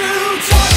you